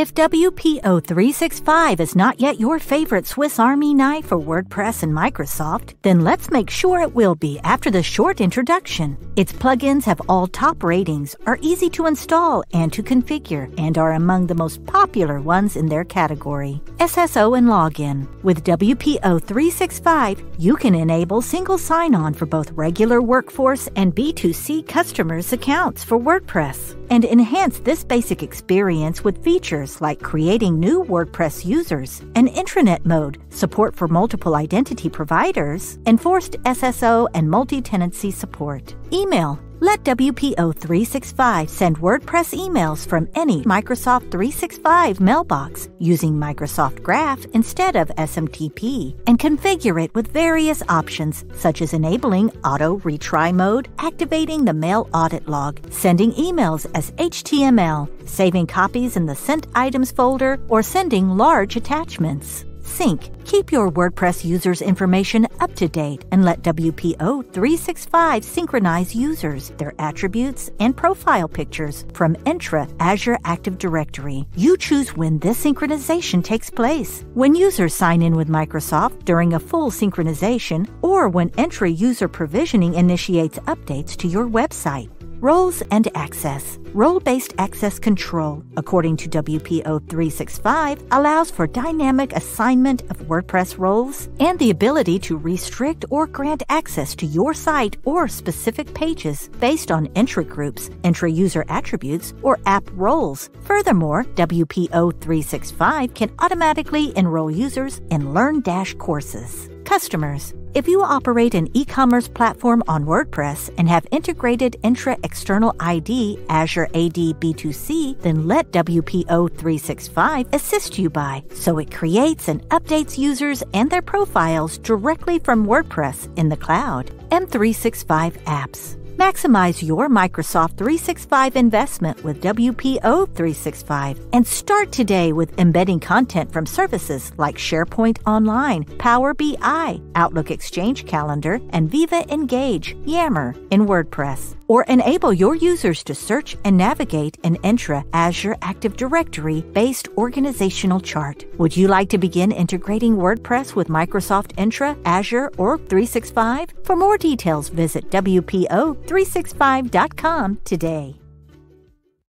If WPO 365 is not yet your favorite Swiss Army knife for WordPress and Microsoft, then let's make sure it will be after the short introduction. Its plugins have all top ratings, are easy to install and to configure, and are among the most popular ones in their category. SSO and Login. With WPO 365, you can enable single sign on for both regular workforce and B2C customers' accounts for WordPress and enhance this basic experience with features like creating new WordPress users, an intranet mode, support for multiple identity providers, enforced SSO and multi tenancy support. Email let WPO365 send WordPress emails from any Microsoft 365 mailbox using Microsoft Graph instead of SMTP and configure it with various options such as enabling auto retry mode, activating the mail audit log, sending emails as HTML, saving copies in the sent items folder, or sending large attachments. Sync. Keep your WordPress users' information up to date and let WPO 365 synchronize users, their attributes, and profile pictures from Entra Azure Active Directory. You choose when this synchronization takes place. When users sign in with Microsoft during a full synchronization, or when Entra user provisioning initiates updates to your website. Roles and access. Role based access control, according to WPO 365, allows for dynamic assignment of WordPress roles and the ability to restrict or grant access to your site or specific pages based on Entra groups, Entra user attributes, or app roles. Furthermore, WPO 365 can automatically enroll users in LearnDash courses. Customers. If you operate an e commerce platform on WordPress and have integrated Entra external ID Azure AD B2C, then let WPO 365 assist you by so it creates and updates users and their profiles directly from WordPress in the cloud. M365 apps. Maximize your Microsoft 365 investment with WPO 365 and start today with embedding content from services like SharePoint Online, Power BI, Outlook Exchange Calendar, and Viva Engage, Yammer in WordPress. Or enable your users to search and navigate an Entra Azure Active Directory based organizational chart. Would you like to begin integrating WordPress with Microsoft Entra, Azure, or 365? For more details, visit WPO 365.com today.